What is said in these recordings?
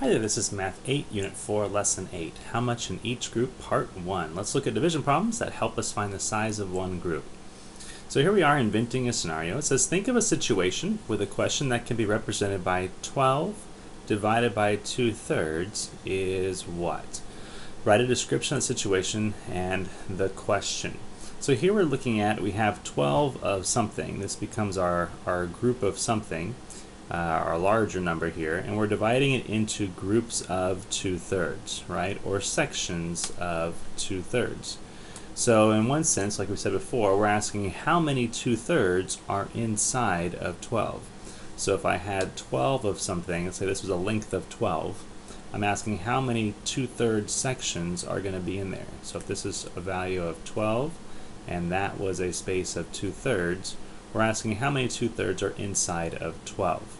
Hi there, this is Math 8, Unit 4, Lesson 8. How much in each group? Part 1. Let's look at division problems that help us find the size of one group. So here we are inventing a scenario. It says think of a situation with a question that can be represented by 12 divided by 2 thirds is what? Write a description of the situation and the question. So here we're looking at, we have 12 of something. This becomes our, our group of something uh, our larger number here, and we're dividing it into groups of two-thirds, right, or sections of two-thirds. So in one sense, like we said before, we're asking how many two-thirds are inside of 12. So if I had 12 of something, let's say this was a length of 12, I'm asking how many two-thirds sections are going to be in there. So if this is a value of 12, and that was a space of two-thirds, we're asking how many two-thirds are inside of 12.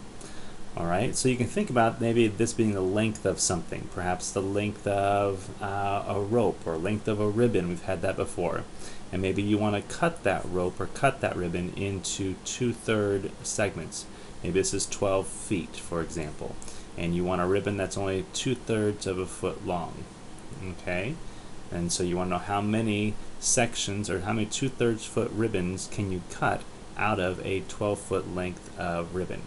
All right, so you can think about maybe this being the length of something, perhaps the length of uh, a rope or length of a ribbon. We've had that before. And maybe you want to cut that rope or cut that ribbon into two-third segments. Maybe this is 12 feet, for example, and you want a ribbon that's only two-thirds of a foot long. Okay, and so you want to know how many sections or how many two-thirds foot ribbons can you cut out of a 12 foot length of ribbon.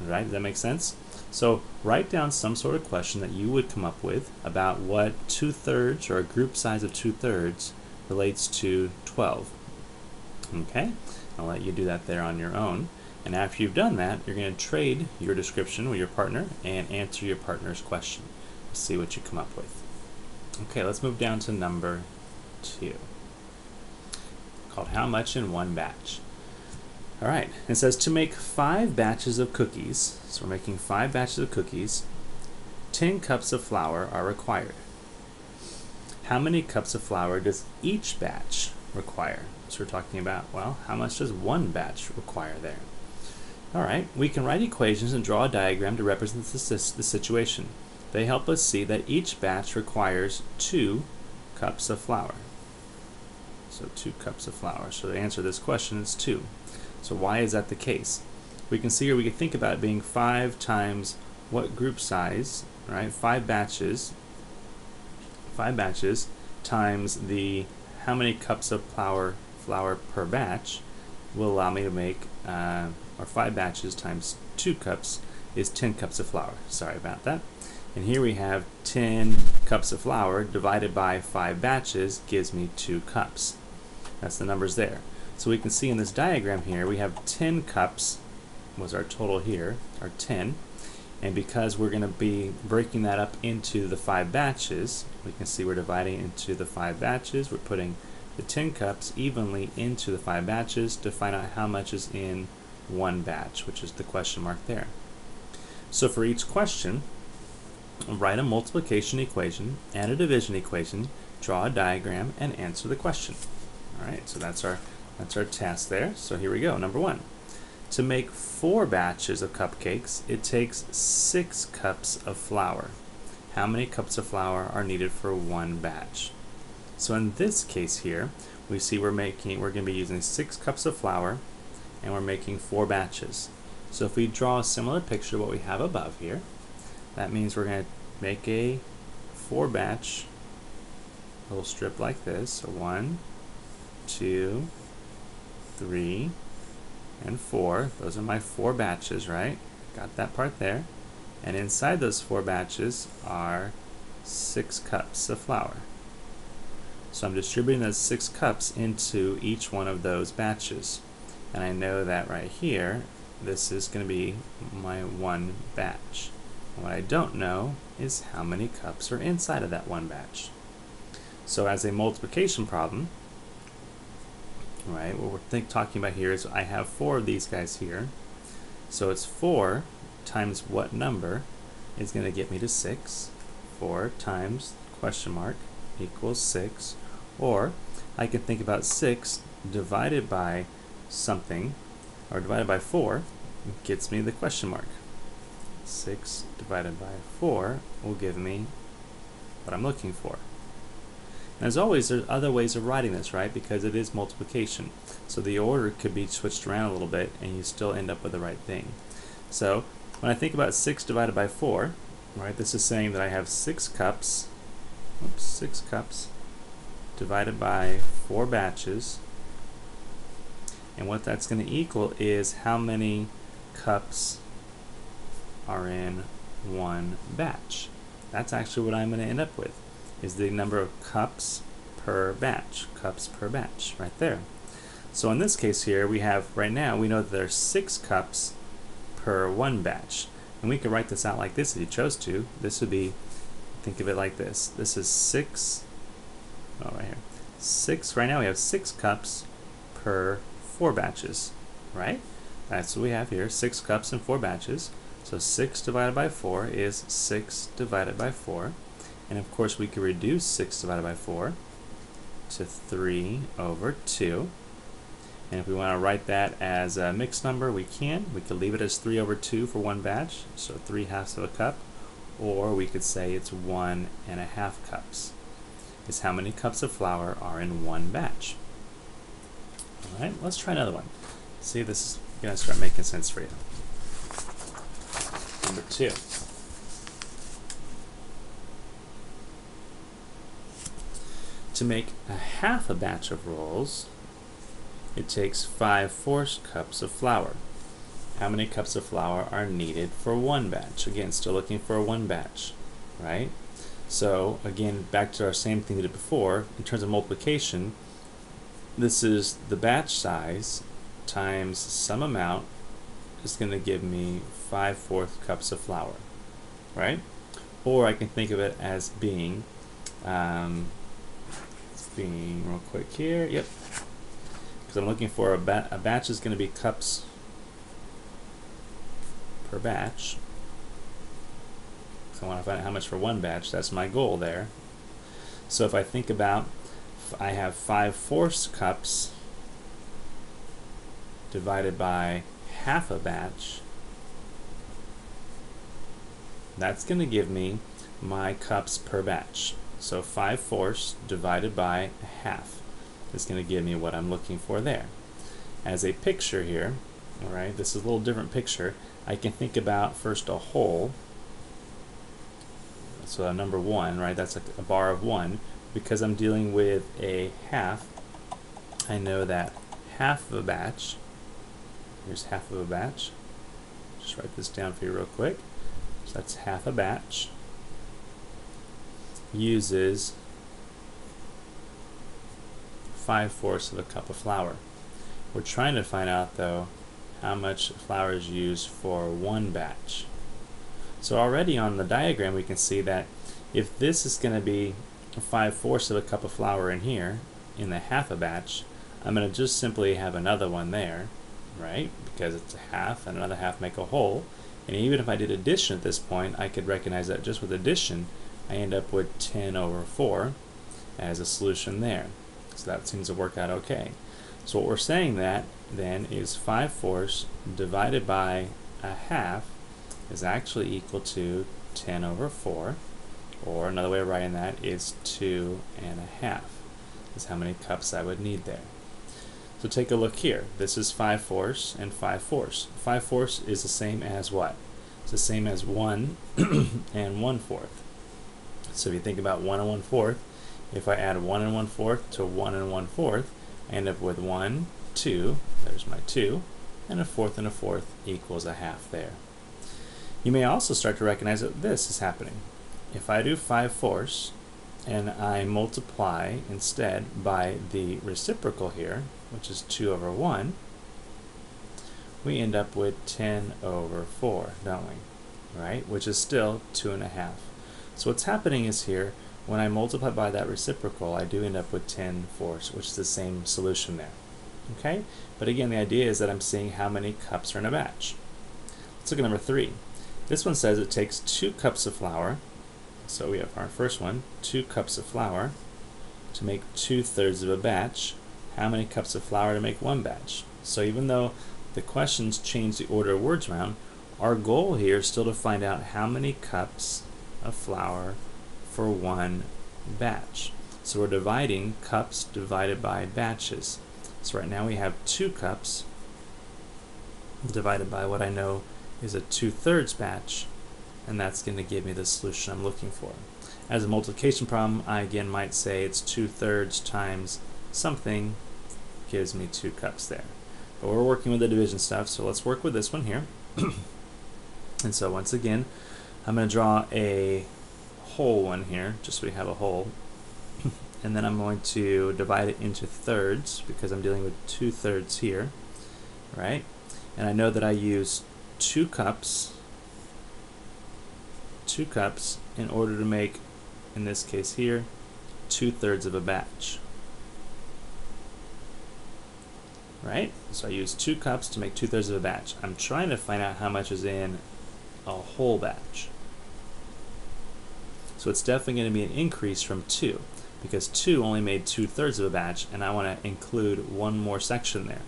Right? Does that make sense? So write down some sort of question that you would come up with about what two thirds or a group size of two thirds relates to 12. Okay? I'll let you do that there on your own. And after you've done that, you're going to trade your description with your partner and answer your partner's question. See what you come up with. Okay, let's move down to number two, called How Much in One Batch. All right, it says to make five batches of cookies, so we're making five batches of cookies, 10 cups of flour are required. How many cups of flour does each batch require? So we're talking about, well, how much does one batch require there? All right, we can write equations and draw a diagram to represent the, the situation. They help us see that each batch requires two cups of flour. So two cups of flour. So the answer to this question is two. So why is that the case? We can see here we can think about it being 5 times what group size, right? 5 batches, 5 batches times the how many cups of flour, flour per batch will allow me to make, uh, or 5 batches times 2 cups is 10 cups of flour. Sorry about that. And here we have 10 cups of flour divided by 5 batches gives me 2 cups. That's the numbers there. So we can see in this diagram here, we have 10 cups was our total here, our 10. And because we're going to be breaking that up into the five batches, we can see we're dividing into the five batches. We're putting the 10 cups evenly into the five batches to find out how much is in one batch, which is the question mark there. So for each question, write a multiplication equation and a division equation, draw a diagram, and answer the question. All right, so that's our that's our task there. So here we go. Number one. To make four batches of cupcakes, it takes six cups of flour. How many cups of flour are needed for one batch? So in this case here, we see we're making, we're going to be using six cups of flour, and we're making four batches. So if we draw a similar picture to what we have above here, that means we're going to make a four batch little strip like this. So one, two, three, and four. Those are my four batches, right? Got that part there. And inside those four batches are six cups of flour. So I'm distributing those six cups into each one of those batches. And I know that right here, this is going to be my one batch. What I don't know is how many cups are inside of that one batch. So as a multiplication problem, right? What we're talking about here is I have four of these guys here. So it's 4 times what number is going to get me to 6. 4 times question mark equals 6. Or I can think about 6 divided by something, or divided by 4, gets me the question mark. 6 divided by 4 will give me what I'm looking for. As always, there's other ways of writing this, right? Because it is multiplication. So the order could be switched around a little bit and you still end up with the right thing. So when I think about 6 divided by 4, Right, this is saying that I have six cups, oops, six cups divided by four batches. And what that's going to equal is how many cups are in one batch. That's actually what I'm going to end up with, is the number of cups per batch, cups per batch, right there. So in this case here, we have, right now, we know that there's six cups per one batch. And we could write this out like this if you chose to. This would be, think of it like this. This is six, oh, right here. Six, right now we have six cups per four batches, right? That's what we have here, six cups and four batches. So six divided by four is six divided by four. And of course we could reduce six divided by four to three over two. And if we want to write that as a mixed number, we can. We could leave it as 3 over 2 for one batch, so 3 halves of a cup. Or we could say it's 1 and a half cups, is how many cups of flour are in one batch. Alright, let's try another one. See this is going to start making sense for you. Number 2. To make a half a batch of rolls, it takes 5 fourths cups of flour. How many cups of flour are needed for one batch? Again, still looking for a one batch, right? So again, back to our same thing we did before, in terms of multiplication, this is the batch size times some amount is going to give me 5 fourths cups of flour, right? Or I can think of it as being, um, real quick here, yep, because I'm looking for a, ba a batch is going to be cups per batch. So I want to find out how much for one batch. That's my goal there. So if I think about, I have 5 fourths cups divided by half a batch. That's going to give me my cups per batch. So 5 fourths divided by a half is going to give me what I'm looking for there. As a picture here, all right, this is a little different picture. I can think about first a whole. So uh, number one, right, that's a, a bar of one. Because I'm dealing with a half, I know that half of a batch, here's half of a batch. Just write this down for you real quick. So that's half a batch uses 5 fourths of a cup of flour. We're trying to find out though how much flour is used for one batch. So already on the diagram we can see that if this is going to be 5 fourths of a cup of flour in here, in the half a batch, I'm going to just simply have another one there, right? Because it's a half and another half make a whole. And even if I did addition at this point, I could recognize that just with addition, I end up with 10 over 4 as a solution there. So that seems to work out okay. So what we're saying that then is 5 fourths divided by a half is actually equal to 10 over 4 or another way of writing that is 2 and a half is how many cups I would need there. So take a look here. This is 5 fourths and 5 fourths. 5 fourths is the same as what? It's the same as 1 and 1 fourth. So if you think about 1 and 1 fourth, if I add 1 and 1 fourth to 1 and 1 fourth, I end up with 1, 2, there's my 2, and a fourth and a fourth equals a half there. You may also start to recognize that this is happening. If I do 5 fourths, and I multiply instead by the reciprocal here, which is 2 over 1, we end up with 10 over 4, don't we? Right? Which is still 2 and a half. So what's happening is here, when I multiply by that reciprocal, I do end up with 10 fourths, which is the same solution there. Okay? But again, the idea is that I'm seeing how many cups are in a batch. Let's look at number three. This one says it takes two cups of flour. So we have our first one, two cups of flour to make two thirds of a batch. How many cups of flour to make one batch? So even though the questions change the order of words around, our goal here is still to find out how many cups of flour for one batch. So we're dividing cups divided by batches. So right now we have two cups divided by what I know is a two-thirds batch. and that's going to give me the solution I'm looking for. As a multiplication problem, I again might say it's 2 thirds times something gives me 2 cups there. But we're working with the division stuff, so let's work with this one here. and so once again, I'm going to draw a whole one here, just so we have a whole. and then I'm going to divide it into thirds, because I'm dealing with 2 thirds here, right? And I know that I use 2 cups, 2 cups in order to make, in this case here, 2 thirds of a batch right? So I use two cups to make two thirds of a batch. I'm trying to find out how much is in a whole batch. So it's definitely going to be an increase from two because two only made two thirds of a batch and I want to include one more section there.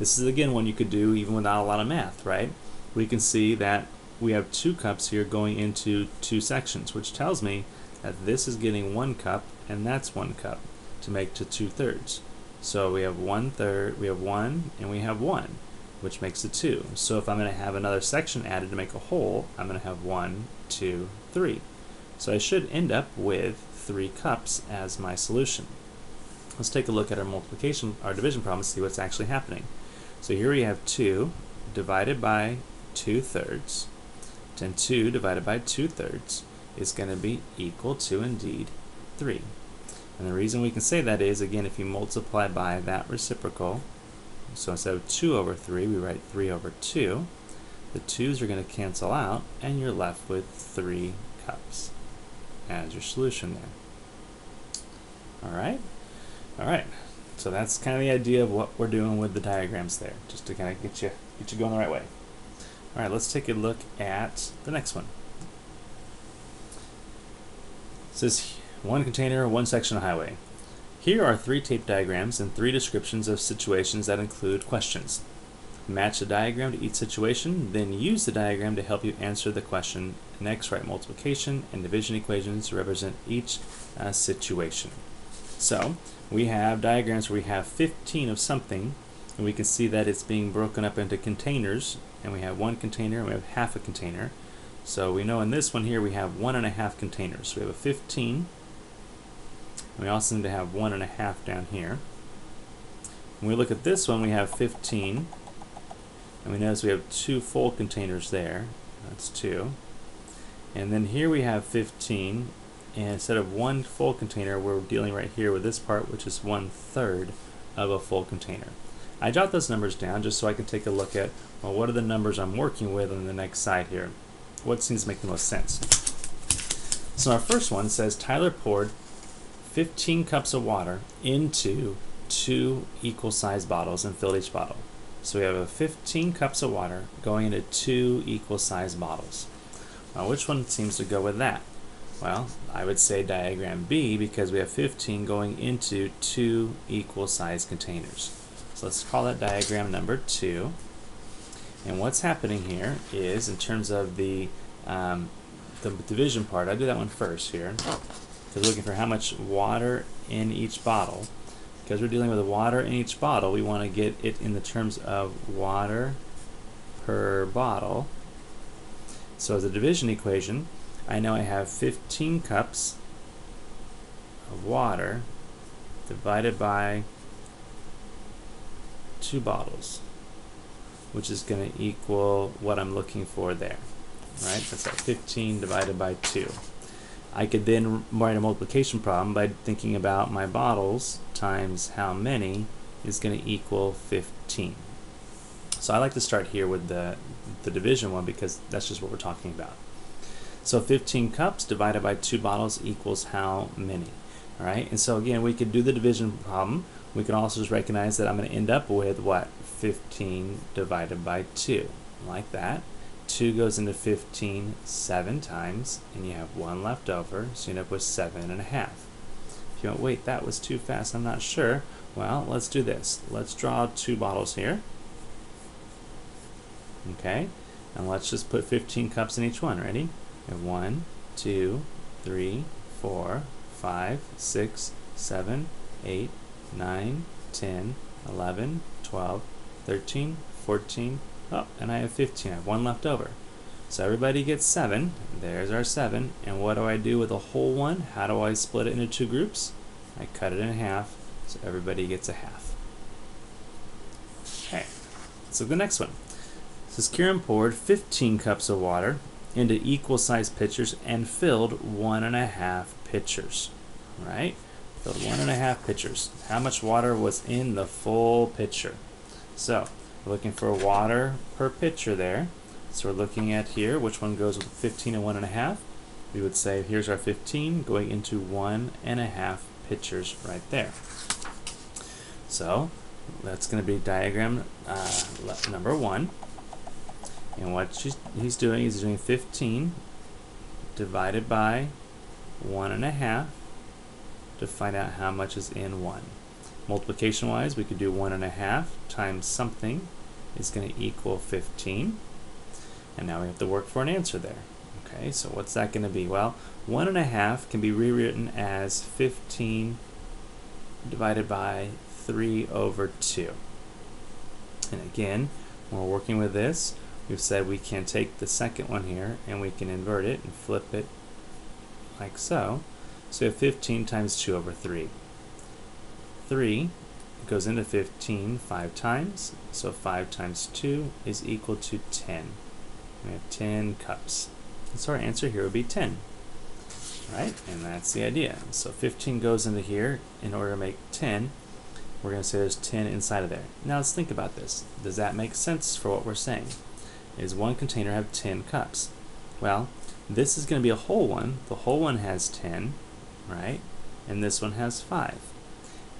This is again one you could do even without a lot of math, right? We can see that we have two cups here going into two sections, which tells me that this is getting one cup and that's one cup to make to two thirds. So we have one third, we have one, and we have one, which makes it two. So if I'm going to have another section added to make a whole, I'm going to have one, two, three. So I should end up with three cups as my solution. Let's take a look at our multiplication, our division problem, and see what's actually happening. So here we have 2 divided by 2 thirds, and 2 divided by 2 thirds is going to be equal to, indeed, 3. And the reason we can say that is, again, if you multiply by that reciprocal, so instead of 2 over 3, we write 3 over 2, the 2's are going to cancel out, and you're left with 3 cups as your solution there. Alright? Alright, so that's kind of the idea of what we're doing with the diagrams there, just to kind of get you, get you going the right way. Alright, let's take a look at the next one. It says one container, one section of highway. Here are three tape diagrams and three descriptions of situations that include questions. Match the diagram to each situation, then use the diagram to help you answer the question. Next, write multiplication and division equations to represent each uh, situation. So, we have diagrams where we have 15 of something, and we can see that it's being broken up into containers, and we have one container and we have half a container. So we know in this one here we have one and a half containers. So we have a 15 and we also need to have one and a half down here. When we look at this one, we have 15. And we notice we have two full containers there. That's two. And then here we have 15. And instead of one full container, we're dealing right here with this part, which is one third of a full container. I jot those numbers down just so I can take a look at, well, what are the numbers I'm working with on the next side here? What seems to make the most sense? So our first one says Tyler poured 15 cups of water into two equal sized bottles and filled each bottle. So we have a 15 cups of water going into two equal sized bottles. Now which one seems to go with that? Well, I would say diagram B because we have 15 going into two equal sized containers. So let's call that diagram number two. And what's happening here is in terms of the, um, the division part, I'll do that one first here because we're looking for how much water in each bottle. Because we're dealing with the water in each bottle, we want to get it in the terms of water per bottle. So as a division equation, I know I have 15 cups of water divided by two bottles, which is going to equal what I'm looking for there. Right? That's like 15 divided by 2. I could then write a multiplication problem by thinking about my bottles times how many is going to equal 15. So I like to start here with the, the division one because that's just what we're talking about. So 15 cups divided by 2 bottles equals how many? All right, and so again, we could do the division problem. We can also just recognize that I'm going to end up with what? 15 divided by 2, like that. 2 goes into 15 seven times, and you have 1 left over, so you end up with 7 and a half. If you want, wait, that was too fast, I'm not sure. Well, let's do this. Let's draw two bottles here. Okay, and let's just put 15 cups in each one. Ready? 1, 2, 3, 4, 5, 6, 7, 8, 9, 10, 11, 12, 13, 14, Oh, and I have 15. I have one left over. So everybody gets 7. There's our 7. And what do I do with a whole one? How do I split it into two groups? I cut it in half, so everybody gets a half. Okay, so the next one. Is Kiran poured 15 cups of water into equal sized pitchers and filled one and a half pitchers. Right? Filled one and a half pitchers. How much water was in the full pitcher? So, we're looking for water per pitcher there. So we're looking at here, which one goes with 15 and one and a half? We would say here's our 15 going into one and a half pitchers right there. So that's going to be diagram uh, number one. And what he's doing is doing 15 divided by one and a half to find out how much is in one. Multiplication wise, we could do one and a half times something is going to equal 15. And now we have to work for an answer there. Okay, so what's that going to be? Well, one and a half can be rewritten as 15 divided by 3 over 2. And again, we're working with this, we've said we can take the second one here and we can invert it and flip it like so. So we have 15 times 2 over 3. 3 goes into 15 5 times, so 5 times 2 is equal to 10. We have 10 cups. So our answer here would be 10. Right? And that's the idea. So 15 goes into here in order to make 10. We're going to say there's 10 inside of there. Now let's think about this. Does that make sense for what we're saying? Is one container have 10 cups? Well, this is going to be a whole one. The whole one has 10, right? And this one has 5.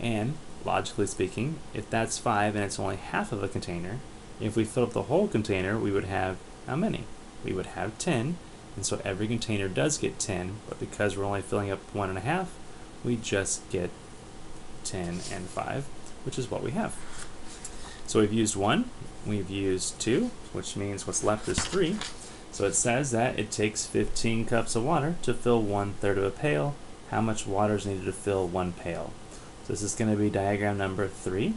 And logically speaking, if that's 5 and it's only half of a container, if we fill up the whole container, we would have how many? We would have 10, and so every container does get 10, but because we're only filling up one and a half, we just get 10 and 5, which is what we have. So we've used 1, we've used 2, which means what's left is 3. So it says that it takes 15 cups of water to fill one third of a pail. How much water is needed to fill one pail? So this is going to be diagram number 3.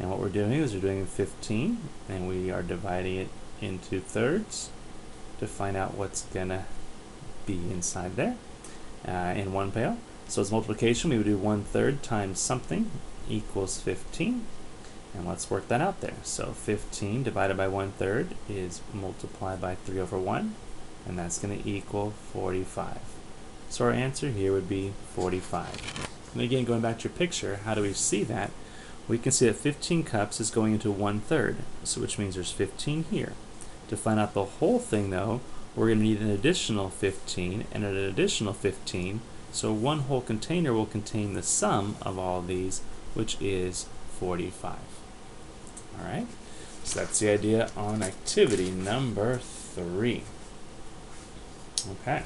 And what we're doing is we're doing 15, and we are dividing it into thirds to find out what's going to be inside there uh, in one pail. So as multiplication, we would do one third times something equals 15. And let's work that out there. So 15 divided by one third is multiplied by 3 over 1, and that's going to equal 45. So our answer here would be 45. And again, going back to your picture, how do we see that? We can see that 15 cups is going into one third, so which means there's 15 here. To find out the whole thing though, we're going to need an additional 15 and an additional 15, so one whole container will contain the sum of all these, which is 45. Alright, so that's the idea on activity number three. Okay.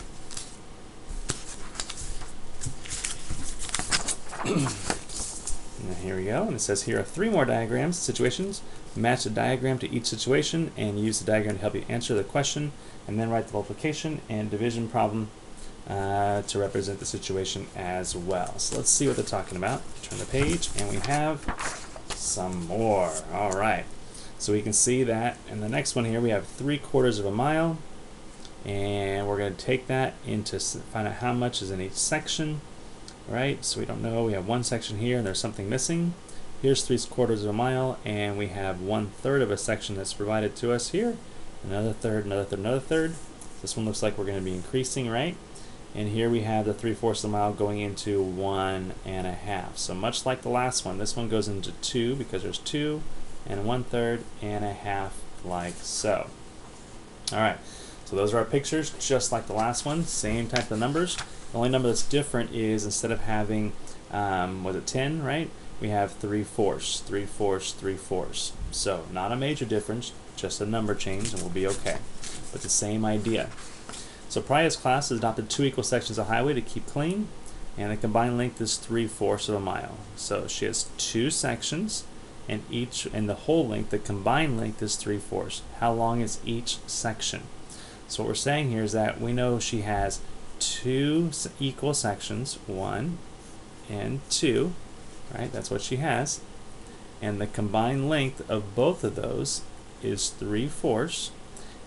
here we go, and it says here are three more diagrams, situations. Match the diagram to each situation and use the diagram to help you answer the question, and then write the multiplication and division problem uh, to represent the situation as well. So let's see what they're talking about. Turn the page, and we have some more. All right. So we can see that in the next one here, we have three quarters of a mile, and we're going to take that into find out how much is in each section right? So we don't know. We have one section here and there's something missing. Here's three quarters of a mile and we have one third of a section that's provided to us here. Another third, another third, another third. This one looks like we're going to be increasing, right? And here we have the three-fourths of a mile going into one and a half. So much like the last one, this one goes into two because there's two and one third and a half like so. All right, so those are our pictures, just like the last one, same type of numbers. The only number that's different is instead of having, um, was it 10, right? We have 3 fourths, 3 fourths, 3 fourths. So not a major difference, just a number change and we'll be okay. But the same idea. So Priya's class has adopted two equal sections of highway to keep clean and the combined length is 3 fourths of a mile. So she has two sections and each and the whole length, the combined length is 3 fourths. How long is each section? So what we're saying here is that we know she has two equal sections, one and two, right? That's what she has. And the combined length of both of those is 3 fourths.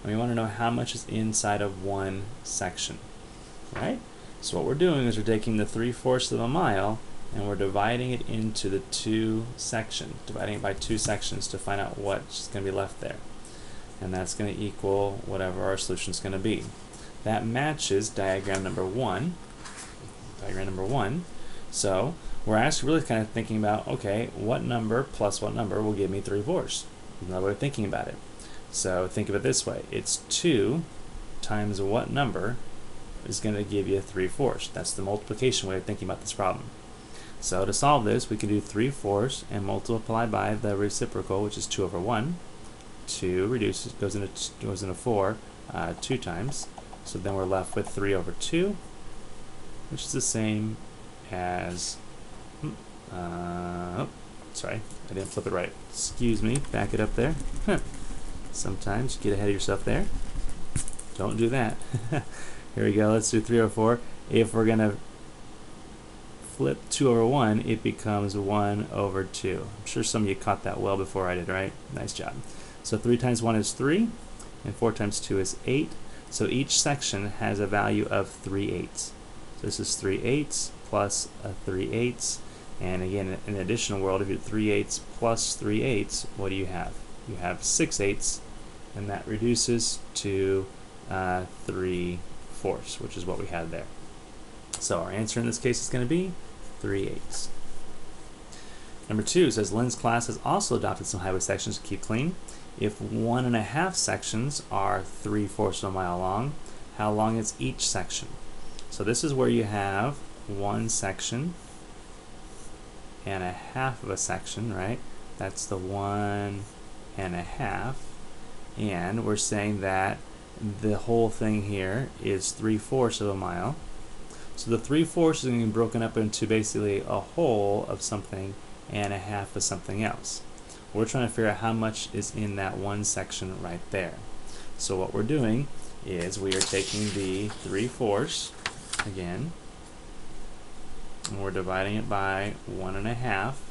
And we want to know how much is inside of one section, right? So what we're doing is we're taking the 3 fourths of a mile and we're dividing it into the two sections, dividing it by two sections to find out what's going to be left there. And that's going to equal whatever our solution is going to be. That matches diagram number one. Diagram number one. So we're actually really kind of thinking about, okay, what number plus what number will give me 3 fourths? Another way of thinking about it. So think of it this way. It's 2 times what number is going to give you 3 fourths. That's the multiplication way of thinking about this problem. So to solve this, we can do 3 fourths and multiply by the reciprocal, which is 2 over 1. 2 reduces, goes into, goes into 4 uh, 2 times. So then we're left with 3 over 2, which is the same as, hmm, uh, oh, sorry, I didn't flip it right. Excuse me, back it up there. Sometimes get ahead of yourself there. Don't do that. Here we go, let's do 3 over 4. If we're going to flip 2 over 1, it becomes 1 over 2. I'm sure some of you caught that well before I did, right? Nice job. So 3 times 1 is 3, and 4 times 2 is 8. So each section has a value of 3 eighths. So this is 3 eighths plus a 3 eighths. And again, in the additional world, if you 3 eighths plus 3 eighths, what do you have? You have 6 eighths, and that reduces to uh, 3 fourths, which is what we had there. So our answer in this case is going to be 3 eighths. Number two says Lynn's class has also adopted some highway sections to keep clean. If one and a half sections are three fourths of a mile long, how long is each section? So this is where you have one section and a half of a section, right? That's the one and a half. And we're saying that the whole thing here is three fourths of a mile. So the three fourths is going to be broken up into basically a whole of something and a half of something else. We're trying to figure out how much is in that one section right there. So what we're doing is we are taking the 3 fourths, again, and we're dividing it by one and a half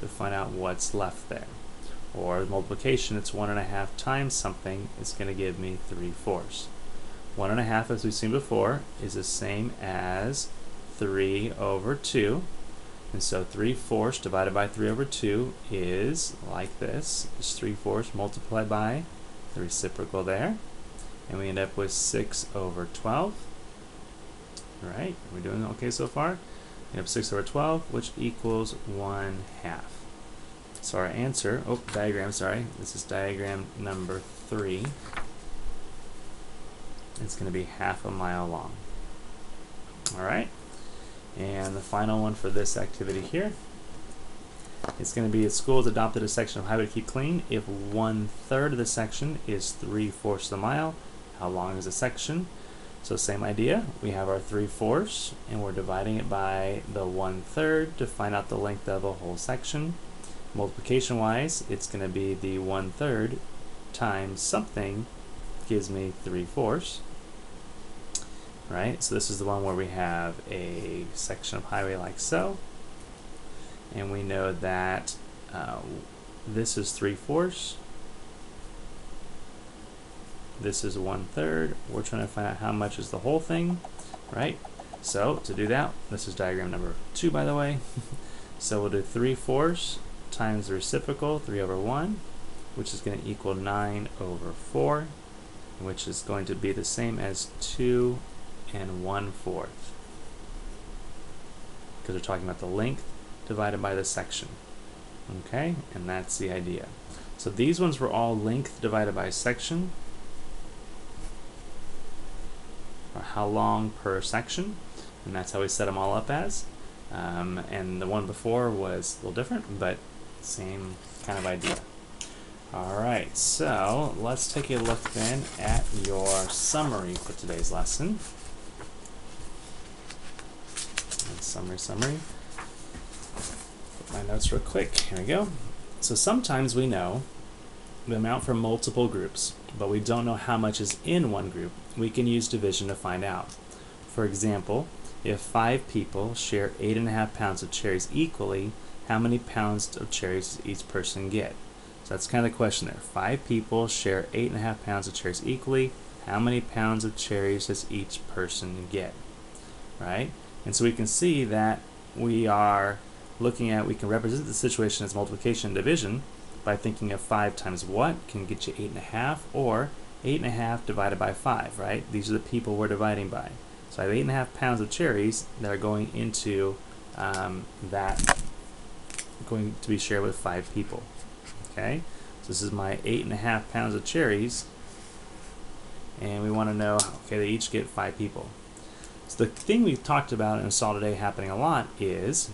to find out what's left there. Or multiplication, it's one and a half times something, it's going to give me 3 fourths. One and a half, as we've seen before, is the same as 3 over 2. And so 3 fourths divided by 3 over 2 is like this. It's 3 fourths multiplied by the reciprocal there. And we end up with 6 over 12. All right, we're doing okay so far? We have 6 over 12, which equals 1 half. So our answer, oh, diagram, sorry. This is diagram number 3. It's going to be half a mile long. All right. And the final one for this activity here it's going to be a schools adopted a section of highway to keep clean if one third of the section is three fourths of a mile. How long is the section? So same idea. We have our three fourths and we're dividing it by the one third to find out the length of a whole section. Multiplication wise, it's going to be the one third times something gives me three fourths right? So this is the one where we have a section of highway like so, and we know that uh, this is 3 fourths, this is one third. We're trying to find out how much is the whole thing, right? So to do that, this is diagram number two, by the way. so we'll do 3 fourths times the reciprocal, 3 over 1, which is going to equal 9 over 4, which is going to be the same as 2 and 1 fourth. Because we're talking about the length divided by the section. Okay, and that's the idea. So these ones were all length divided by section, or how long per section, and that's how we set them all up as. Um, and the one before was a little different, but same kind of idea. Alright, so let's take a look then at your summary for today's lesson summary, summary. Put my notes real quick. Here we go. So sometimes we know the amount for multiple groups, but we don't know how much is in one group. We can use division to find out. For example, if five people share eight and a half pounds of cherries equally, how many pounds of cherries does each person get? So that's kind of the question there. Five people share eight and a half pounds of cherries equally. How many pounds of cherries does each person get? Right? And so we can see that we are looking at, we can represent the situation as multiplication and division by thinking of 5 times what can get you 8.5 or 8.5 divided by 5, right? These are the people we're dividing by. So I have 8.5 pounds of cherries that are going into um, that, going to be shared with 5 people. Okay, so this is my 8.5 pounds of cherries and we want to know, okay, they each get 5 people. So the thing we've talked about and saw today happening a lot is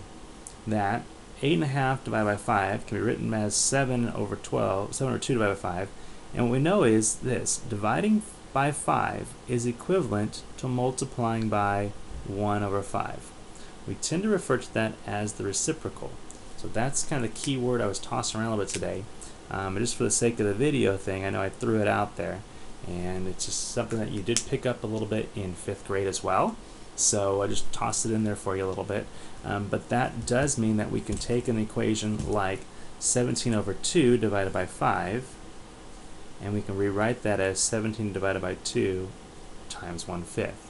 that 8.5 divided by 5 can be written as 7 over 12, 7 over 2 divided by 5. And what we know is this, dividing by 5 is equivalent to multiplying by 1 over 5. We tend to refer to that as the reciprocal. So that's kind of the key word I was tossing around a little bit today. Um, just for the sake of the video thing, I know I threw it out there. And it's just something that you did pick up a little bit in 5th grade as well. So I just tossed it in there for you a little bit. Um, but that does mean that we can take an equation like 17 over 2 divided by 5, and we can rewrite that as 17 divided by 2 times 1 fifth.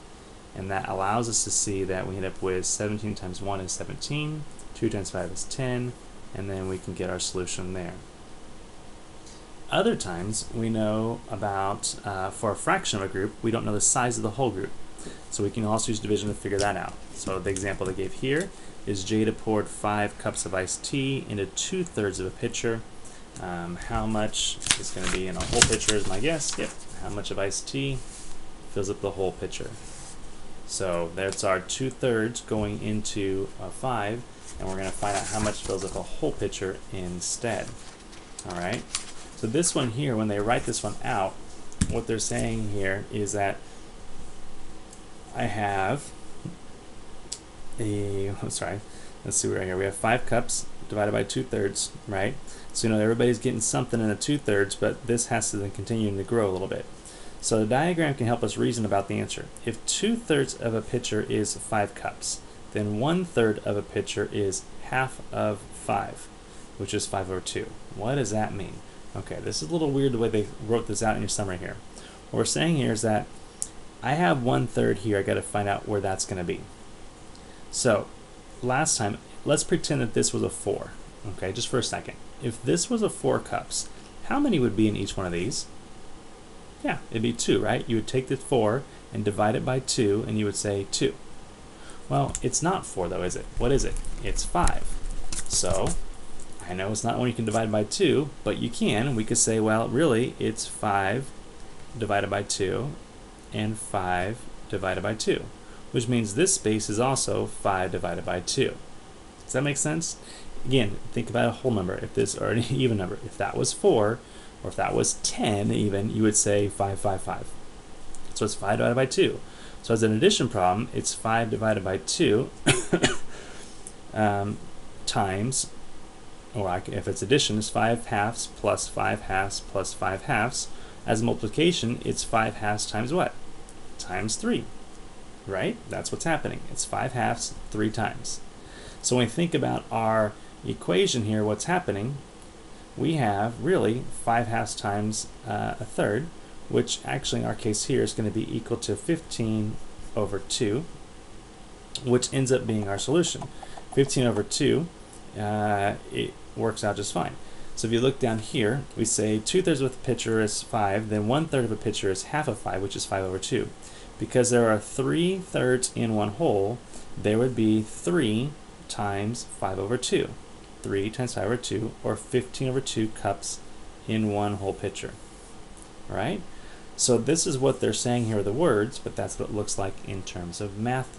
And that allows us to see that we end up with 17 times 1 is 17, 2 times 5 is 10, and then we can get our solution there. Other times, we know about, uh, for a fraction of a group, we don't know the size of the whole group. So we can also use division to figure that out. So the example they gave here is Jada poured five cups of iced tea into two thirds of a pitcher. Um, how much is going to be in a whole pitcher is my guess. Yep. How much of iced tea fills up the whole pitcher? So that's our two thirds going into a five, and we're going to find out how much fills up a whole pitcher instead. All right. So this one here, when they write this one out, what they're saying here is that I have a, sorry, let's see right here. We have five cups divided by two thirds, right? So you know everybody's getting something in the two thirds, but this has to then continue to grow a little bit. So the diagram can help us reason about the answer. If two thirds of a pitcher is five cups, then one third of a pitcher is half of five, which is five over two. What does that mean? Okay, this is a little weird the way they wrote this out in your summary here. What we're saying here is that I have one third here. I got to find out where that's going to be. So last time, let's pretend that this was a four. Okay, just for a second. If this was a four cups, how many would be in each one of these? Yeah, it'd be two, right? You would take the four and divide it by two, and you would say two. Well, it's not four though, is it? What is it? It's five. So, I know it's not one you can divide by two, but you can. We could say, well, really, it's five divided by two, and 5 divided by 2, which means this space is also 5 divided by 2. Does that make sense? Again, think about a whole number. If this or an even number, if that was 4, or if that was 10 even, you would say 5, 5, 5. So it's 5 divided by 2. So as an addition problem, it's 5 divided by 2 um, times, or if it's addition, it's 5 halves plus 5 halves plus 5 halves. As multiplication, it's 5 halves times what? times 3, right? That's what's happening. It's 5 halves 3 times. So when we think about our equation here, what's happening, we have really 5 halves times uh, a third, which actually in our case here is going to be equal to 15 over 2, which ends up being our solution. 15 over 2, uh, it works out just fine. So if you look down here, we say two-thirds of a pitcher is 5, then one-third of a pitcher is half of 5, which is 5 over 2. Because there are three thirds in one whole, there would be 3 times 5 over 2. 3 times 5 over 2, or 15 over 2 cups in one whole pitcher. Right? So this is what they're saying here the words, but that's what it looks like in terms of math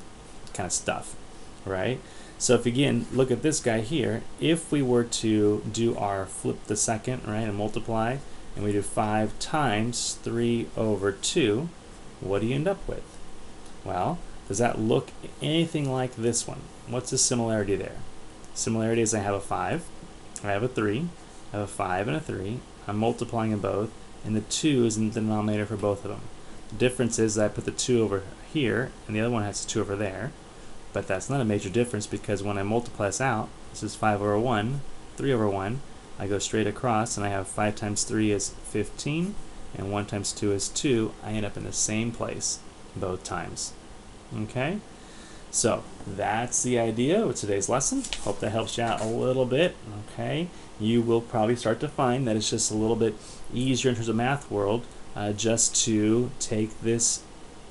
kind of stuff. Right? So if again, look at this guy here, if we were to do our flip the second, right, and multiply, and we do 5 times 3 over 2, what do you end up with? Well, does that look anything like this one? What's the similarity there? Similarity is I have a 5, I have a 3, I have a 5 and a 3, I'm multiplying them both, and the 2 is in the denominator for both of them. The difference is I put the 2 over here, and the other one has the 2 over there, but that's not a major difference because when I multiply this out, this is 5 over 1, 3 over 1, I go straight across and I have 5 times 3 is 15 and 1 times 2 is 2, I end up in the same place both times. Okay? So that's the idea of today's lesson. Hope that helps you out a little bit. Okay? You will probably start to find that it's just a little bit easier in terms of math world uh, just to take this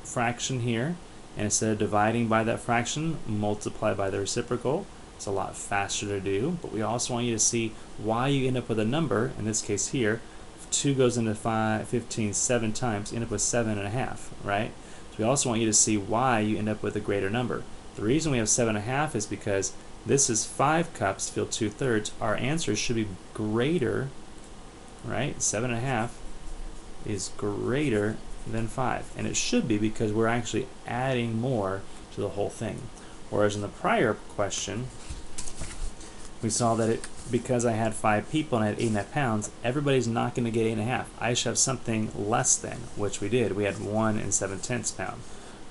fraction here and instead of dividing by that fraction, multiply by the reciprocal. It's a lot faster to do, but we also want you to see why you end up with a number, in this case here, 2 goes into 5, 15 seven times, you end up with 7 and a half, right? We also want you to see why you end up with a greater number. The reason we have 7 and a half is because this is 5 cups filled 2 thirds. Our answer should be greater, right? 7 and a half is greater than 5. And it should be because we're actually adding more to the whole thing. Whereas in the prior question, we saw that it because I had five people and I had eight and a half pounds, everybody's not going to get eight and a half. I should have something less than, which we did. We had one and seven tenths pound,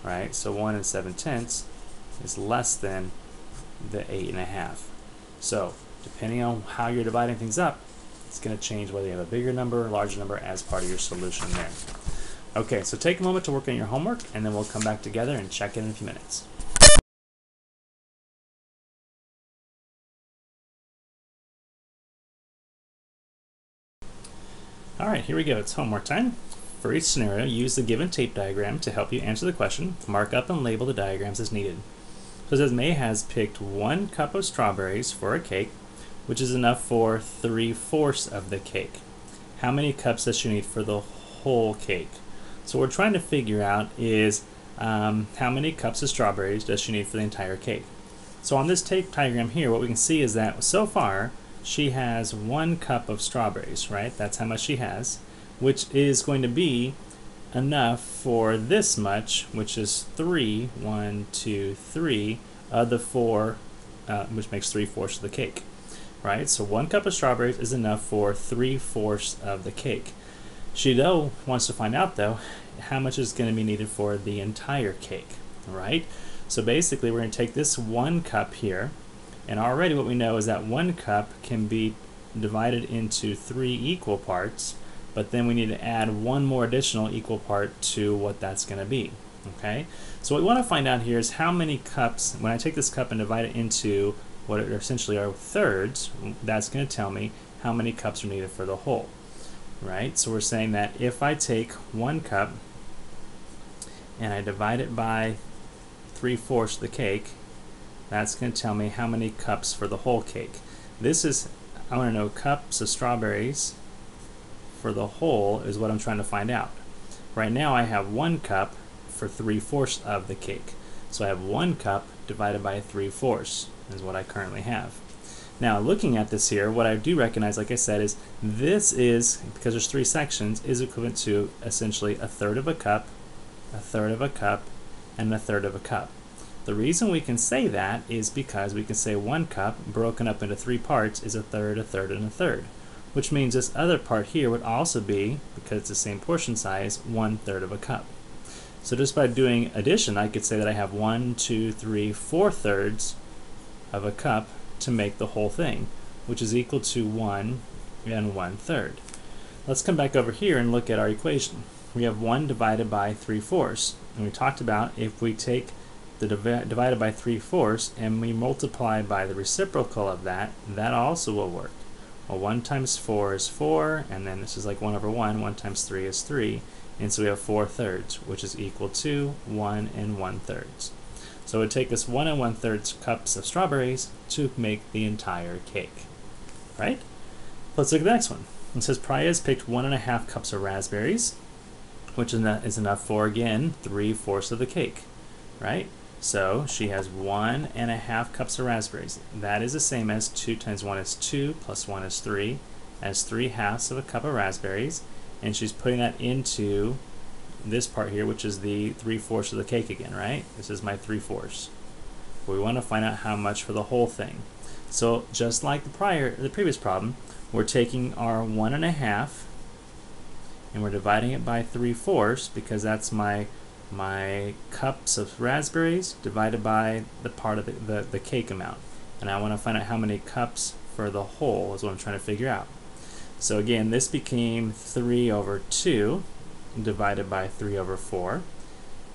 right? So one and seven tenths is less than the eight and a half. So depending on how you're dividing things up, it's going to change whether you have a bigger number or larger number as part of your solution there. Okay, so take a moment to work on your homework, and then we'll come back together and check in in a few minutes. Alright, here we go. It's homework time. For each scenario, use the given tape diagram to help you answer the question. Mark up and label the diagrams as needed. So it says Mai has picked one cup of strawberries for a cake, which is enough for three-fourths of the cake. How many cups does she need for the whole cake? So what we're trying to figure out is um, how many cups of strawberries does she need for the entire cake. So on this tape diagram here, what we can see is that so far, she has one cup of strawberries, right? That's how much she has, which is going to be enough for this much, which is three, one, two, three, of the four, uh, which makes three-fourths of the cake, right? So one cup of strawberries is enough for three-fourths of the cake. She, though, wants to find out, though, how much is going to be needed for the entire cake, right? So basically, we're going to take this one cup here, and already what we know is that one cup can be divided into three equal parts, but then we need to add one more additional equal part to what that's going to be. Okay, so what we want to find out here is how many cups, when I take this cup and divide it into what are essentially are thirds, that's going to tell me how many cups are needed for the whole. Right, so we're saying that if I take one cup and I divide it by 3 fourths of the cake, that's going to tell me how many cups for the whole cake. This is, I want to know cups of strawberries for the whole is what I'm trying to find out. Right now I have one cup for 3 fourths of the cake. So I have one cup divided by 3 fourths is what I currently have. Now looking at this here, what I do recognize, like I said, is this is, because there's three sections, is equivalent to essentially a third of a cup, a third of a cup, and a third of a cup. The reason we can say that is because we can say one cup broken up into three parts is a third, a third, and a third. Which means this other part here would also be, because it's the same portion size, one third of a cup. So just by doing addition, I could say that I have one, two, three, four thirds of a cup to make the whole thing, which is equal to one and one third. Let's come back over here and look at our equation. We have one divided by three fourths. And we talked about if we take the div divided by 3 fourths and we multiply by the reciprocal of that, that also will work. Well, 1 times 4 is 4, and then this is like 1 over 1, 1 times 3 is 3, and so we have 4 thirds, which is equal to 1 and 1 thirds. So it would take us 1 and 1 thirds cups of strawberries to make the entire cake. Right? Let's look at the next one. It says Priya has picked 1.5 cups of raspberries, which is enough for, again, 3 fourths of the cake. Right? So she has one and a half cups of raspberries. That is the same as 2 times 1 is 2, plus 1 is 3, as 3 halves of a cup of raspberries. And she's putting that into this part here, which is the 3 fourths of the cake again, right? This is my 3 fourths. We want to find out how much for the whole thing. So just like the prior, the previous problem, we're taking our one and a half and we're dividing it by 3 fourths because that's my my cups of raspberries divided by the part of the, the, the cake amount. And I want to find out how many cups for the whole is what I'm trying to figure out. So again, this became 3 over 2 divided by 3 over 4.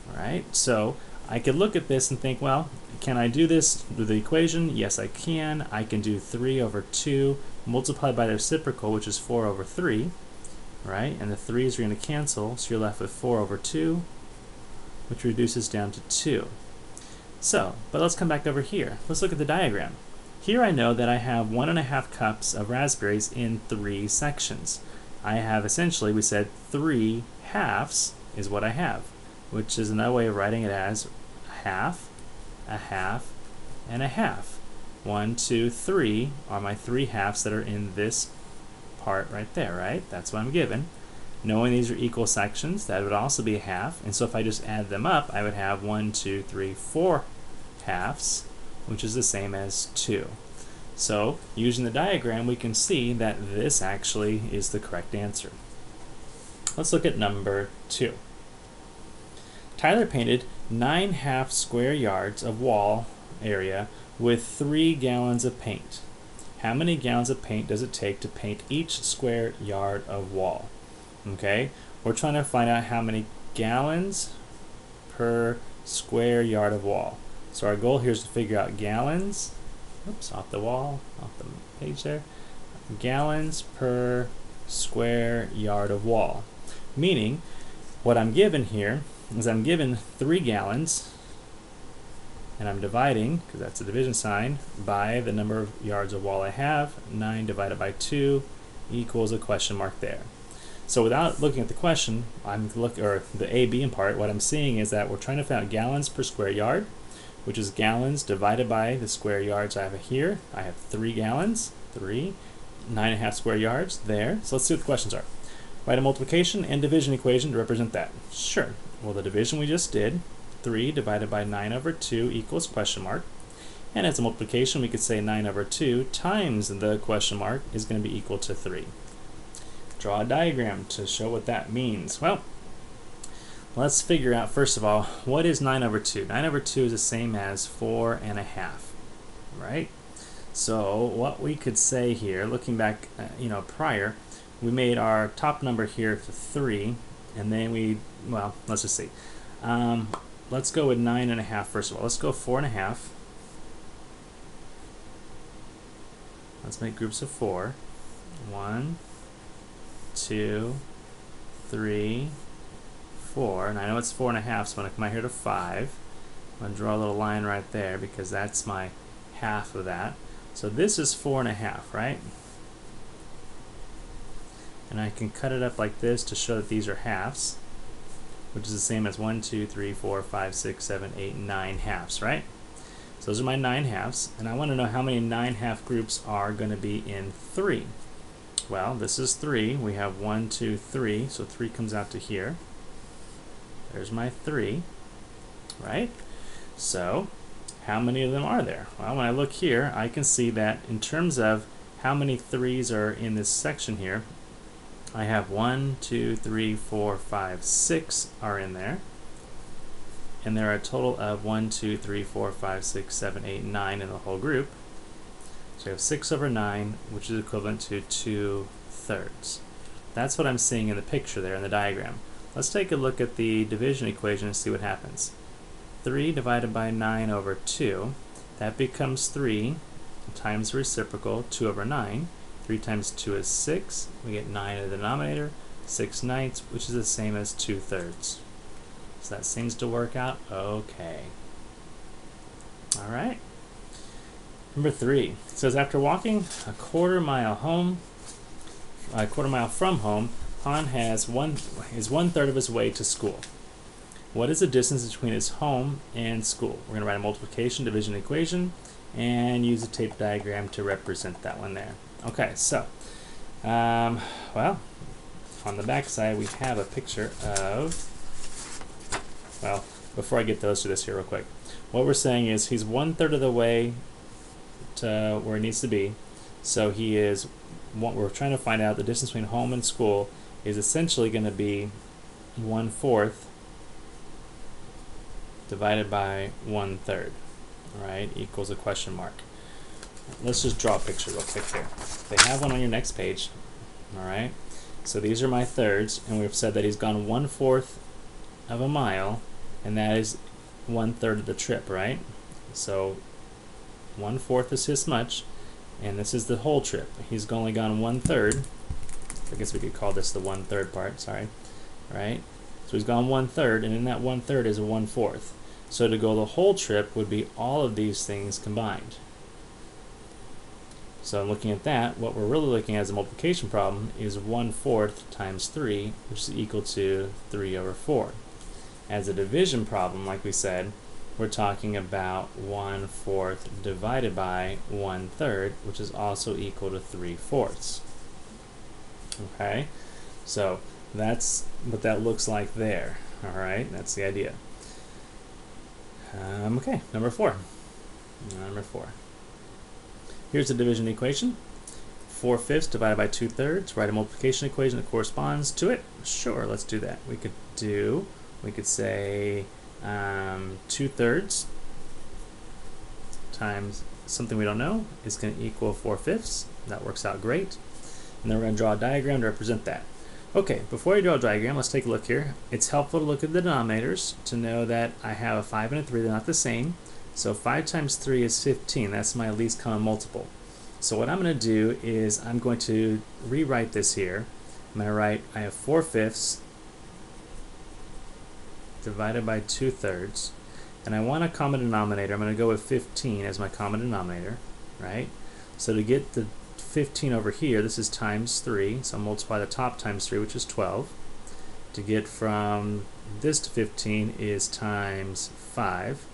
All right, so I could look at this and think, well, can I do this with the equation? Yes, I can. I can do 3 over 2 multiplied by the reciprocal, which is 4 over 3, right? And the 3's are going to cancel, so you're left with 4 over 2, which reduces down to 2. So, but let's come back over here. Let's look at the diagram. Here I know that I have one and a half cups of raspberries in three sections. I have essentially, we said three halves is what I have, which is another way of writing it as a half, a half, and a half. One, two, three are my three halves that are in this part right there, right? That's what I'm given. Knowing these are equal sections, that would also be a half. And so if I just add them up, I would have one, two, three, four halves which is the same as 2. So, using the diagram, we can see that this actually is the correct answer. Let's look at number 2. Tyler painted 9 half square yards of wall area with 3 gallons of paint. How many gallons of paint does it take to paint each square yard of wall? Okay, we're trying to find out how many gallons per square yard of wall. So our goal here is to figure out gallons, oops, off the wall, off the page there, gallons per square yard of wall. Meaning, what I'm given here is I'm given three gallons, and I'm dividing, because that's a division sign, by the number of yards of wall I have. 9 divided by 2 equals a question mark there. So without looking at the question, I'm look or the A, B in part, what I'm seeing is that we're trying to find out gallons per square yard which is gallons divided by the square yards I have here. I have three gallons, three, nine and a half square yards there. So let's see what the questions are. Write a multiplication and division equation to represent that. Sure. Well, the division we just did, 3 divided by 9 over 2 equals question mark. And as a multiplication, we could say 9 over 2 times the question mark is going to be equal to 3. Draw a diagram to show what that means. Well, Let's figure out, first of all, what is 9 over 2? 9 over 2 is the same as 4 and a half, right? So what we could say here, looking back, uh, you know, prior, we made our top number here to 3, and then we, well, let's just see. Um, let's go with 9 and a half first of all. Let's go 4 and a half. Let's make groups of 4. 1, 2, 3, four, and I know it's four and a half, so I'm going to come out here to five. I'm going to draw a little line right there because that's my half of that. So this is four and a half, right? And I can cut it up like this to show that these are halves, which is the same as one, two, three, four, five, six, seven, eight, nine halves, right? So those are my nine halves, and I want to know how many nine half groups are going to be in three. Well, this is three. We have one, two, three, so three comes out to here. There's my three, right? So how many of them are there? Well, when I look here, I can see that in terms of how many threes are in this section here, I have one, two, three, four, five, six are in there. And there are a total of one, two, three, four, five, six, seven, eight, nine in the whole group. So we have 6 over 9, which is equivalent to 2 thirds. That's what I'm seeing in the picture there in the diagram. Let's take a look at the division equation and see what happens. 3 divided by 9 over 2, that becomes 3 times reciprocal, 2 over 9. 3 times 2 is 6. We get 9 in the denominator, 6 ninths, which is the same as 2 thirds. So that seems to work out okay. All right. Number 3 says after walking a quarter mile home, a quarter mile from home, Han has one is one third of his way to school. What is the distance between his home and school? We're going to write a multiplication division equation and use a tape diagram to represent that one there. Okay, so, um, well, on the back side we have a picture of, well, before I get those to this here real quick, what we're saying is he's one third of the way to uh, where he needs to be, so he is, what we're trying to find out the distance between home and school is essentially going to be 1 fourth divided by 1 third, right, equals a question mark. let's just draw a picture real quick here. They have one on your next page. All right. So these are my thirds, and we've said that he's gone one fourth of a mile, and that is one third of the trip, right? So one fourth is this much, and this is the whole trip. He's only gone one third. I guess we could call this the one third part, sorry. Right? So he's gone one third, and in that one third is a one fourth. So to go the whole trip would be all of these things combined. So looking at that, what we're really looking at as a multiplication problem is 1 fourth times 3, which is equal to 3 over 4. As a division problem, like we said, we're talking about 1 fourth divided by 1 third, which is also equal to 3 fourths. Okay, so that's what that looks like there. All right, that's the idea. Um, okay, number four. Number four. Here's the division equation. 4 fifths divided by 2 thirds. Write a multiplication equation that corresponds to it. Sure, let's do that. We could do, we could say um, 2 thirds times something we don't know is going to equal 4 fifths. That works out great. And then we're going to draw a diagram to represent that. Okay, before I draw a diagram, let's take a look here. It's helpful to look at the denominators to know that I have a 5 and a 3, they're not the same. So 5 times 3 is 15. That's my least common multiple. So what I'm going to do is I'm going to rewrite this here. I'm going to write, I have 4 fifths divided by 2 thirds. And I want a common denominator. I'm going to go with 15 as my common denominator, right? So to get the 15 over here, this is times 3. So I'll multiply the top times 3, which is 12. To get from this to 15 is times 5.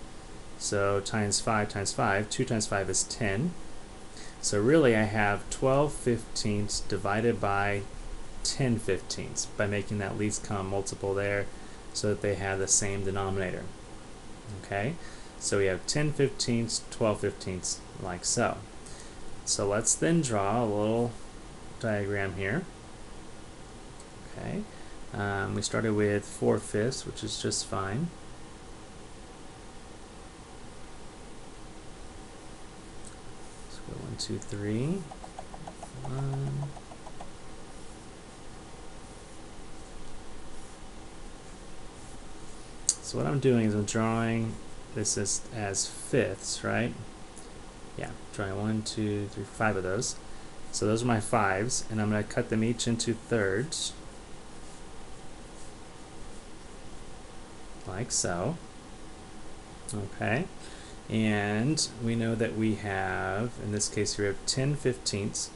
So times 5 times 5, 2 times 5 is 10. So really I have 12 fifteenths divided by 10 fifteenths by making that least common multiple there so that they have the same denominator. Okay, so we have 10 fifteenths, 12 fifteenths, like so. So let's then draw a little diagram here. Okay, um, we started with 4 fifths, which is just fine. One, two, three. One. So what I'm doing is I'm drawing this as, as fifths, right? Yeah, drawing one, two, three, five of those. So those are my fives, and I'm going to cut them each into thirds. Like so. Okay. And we know that we have, in this case we have 10 fifteenths.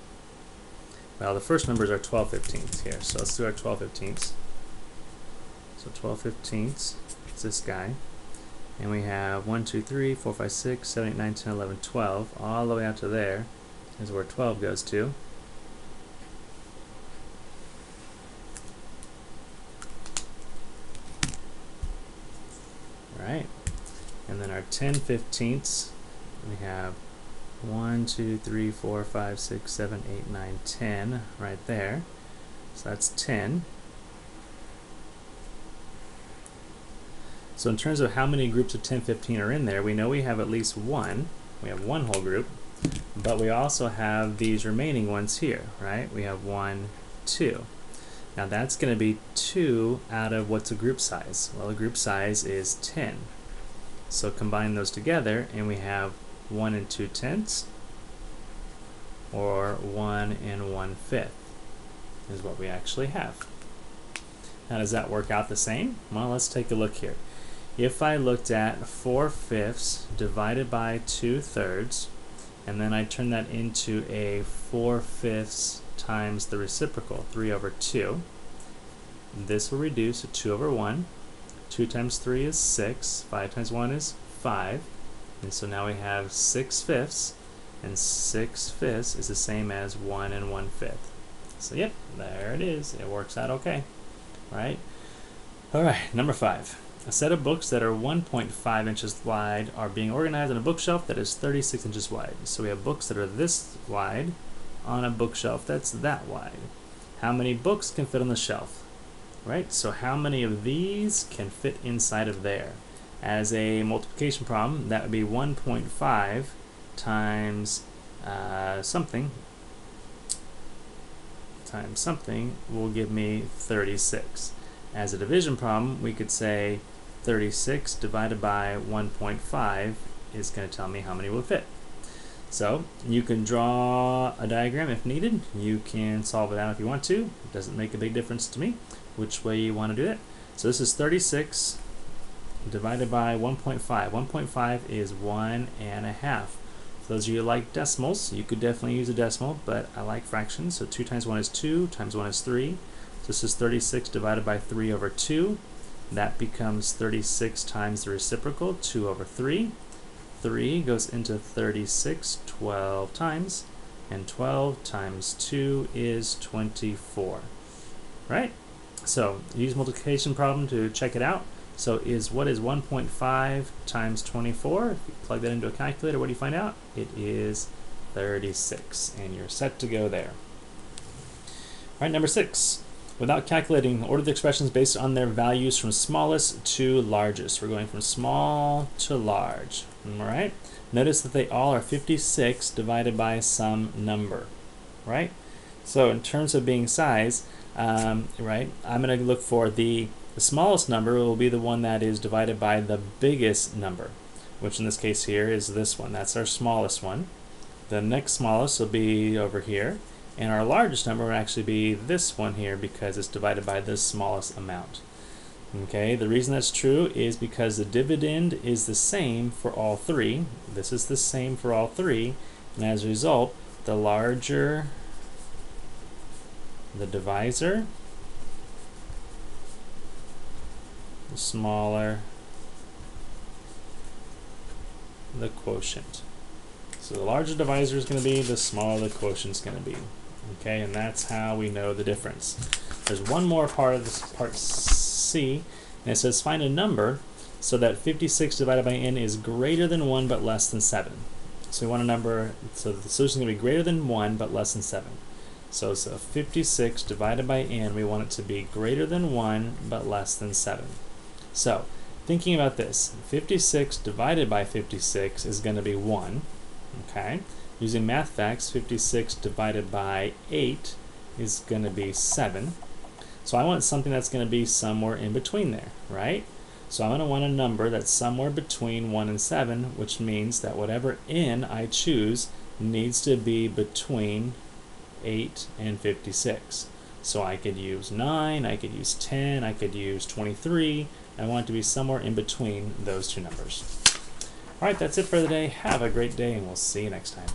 Well, the first numbers are 12 fifteenths here, so let's do our 12 fifteenths. So 12 fifteenths, it's this guy. And we have 1, 2, 3, 4, 5, 6, 7, 8, 9, 10, 11, 12. All the way out to there is where 12 goes to. Right and then our 10 fifteenths we have 1 2 3 4 5 6 7 8 9 10 right there so that's 10 so in terms of how many groups of 10 15 are in there we know we have at least one we have one whole group but we also have these remaining ones here right we have one two now that's going to be two out of what's a group size well a group size is 10 so combine those together and we have 1 and 2 tenths or 1 and one fifth is what we actually have. Now does that work out the same? Well let's take a look here. If I looked at 4 fifths divided by 2 thirds and then I turn that into a 4 fifths times the reciprocal, 3 over 2, this will reduce to 2 over 1 2 times 3 is 6, 5 times 1 is 5, and so now we have 6 fifths, and 6 fifths is the same as 1 and 1 fifth. So yep, there it is. It works out okay, right? Alright, number 5. A set of books that are 1.5 inches wide are being organized on a bookshelf that is 36 inches wide. So we have books that are this wide on a bookshelf that's that wide. How many books can fit on the shelf? right? So how many of these can fit inside of there? As a multiplication problem, that would be 1.5 times uh, something times something will give me 36. As a division problem, we could say 36 divided by 1.5 is going to tell me how many will fit. So you can draw a diagram if needed. You can solve it out if you want to. It doesn't make a big difference to me which way you want to do it. So this is 36 divided by 1.5. 1.5 is one and a half. For those of you who like decimals, you could definitely use a decimal, but I like fractions. So 2 times 1 is 2, times 1 is 3. So this is 36 divided by 3 over 2. That becomes 36 times the reciprocal, 2 over 3. 3 goes into 36 12 times, and 12 times 2 is 24. Right? So use multiplication problem to check it out. So is what is 1.5 times 24? If you plug that into a calculator, what do you find out? It is 36, and you're set to go there. All right, number six. Without calculating, order the expressions based on their values from smallest to largest. We're going from small to large. All right. Notice that they all are 56 divided by some number. Right. So in terms of being size, um, right, I'm going to look for the the smallest number will be the one that is divided by the biggest number, which in this case here is this one. That's our smallest one. The next smallest will be over here. And our largest number would actually be this one here because it's divided by the smallest amount. Okay, the reason that's true is because the dividend is the same for all three. This is the same for all three. And as a result, the larger the divisor, the smaller the quotient. So the larger divisor is going to be, the smaller the quotient is going to be. Okay, and that's how we know the difference. There's one more part of this part C, and it says find a number so that 56 divided by n is greater than 1 but less than 7. So we want a number, so the solution is going to be greater than 1 but less than 7. So, so 56 divided by n, we want it to be greater than 1 but less than 7. So, thinking about this, 56 divided by 56 is going to be 1. Okay, using math facts, 56 divided by 8 is going to be 7. So I want something that's going to be somewhere in between there, right? So I'm going to want a number that's somewhere between 1 and 7, which means that whatever n I choose needs to be between 8 and 56. So I could use 9, I could use 10, I could use 23. I want it to be somewhere in between those two numbers. All right, that's it for the day. Have a great day, and we'll see you next time.